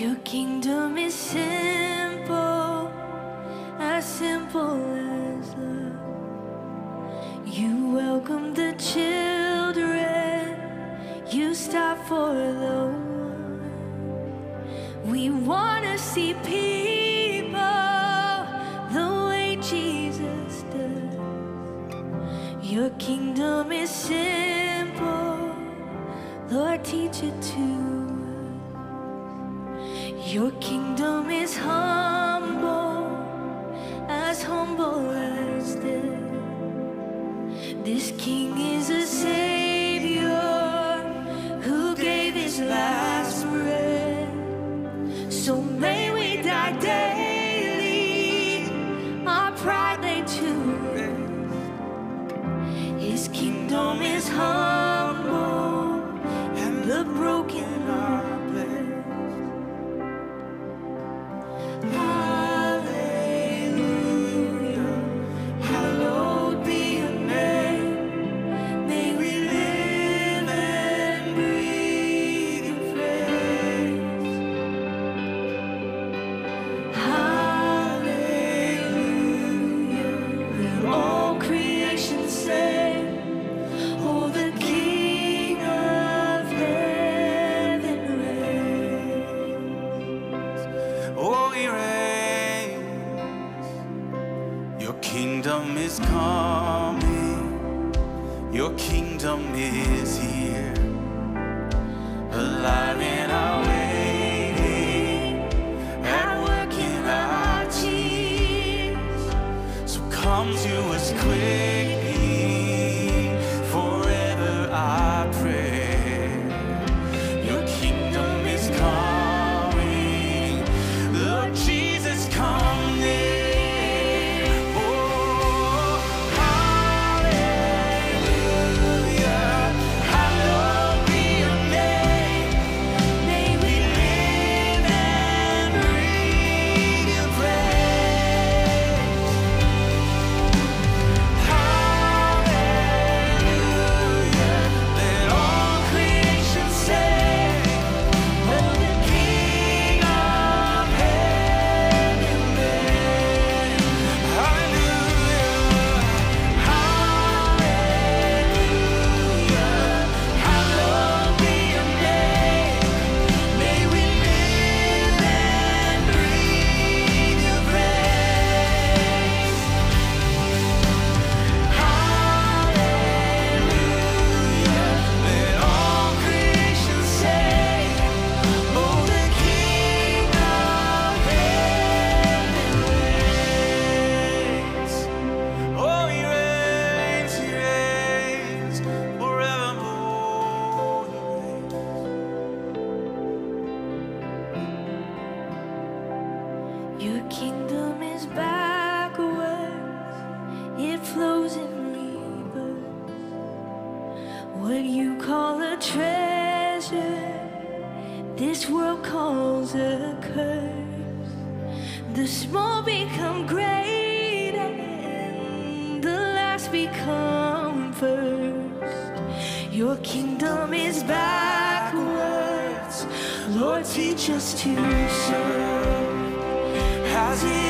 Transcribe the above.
Your kingdom is simple, as simple as love. You welcome the children, you stop for the one. We want to see people the way Jesus does. Your kingdom is simple, Lord, teach it to us. Your kingdom is humble, as humble as this. This king is a savior who gave his last breath. So may we die daily, our pride laid to rest. His kingdom is humble, and the broken is coming. Your kingdom is here. Alive in our waiting. At work in our tears. So come to us quickly. Kingdom is backwards, it flows in rebirth. What you call a treasure, this world calls a curse. The small become great, and the last become first. Your kingdom is backwards, Lord, teach us to serve. As it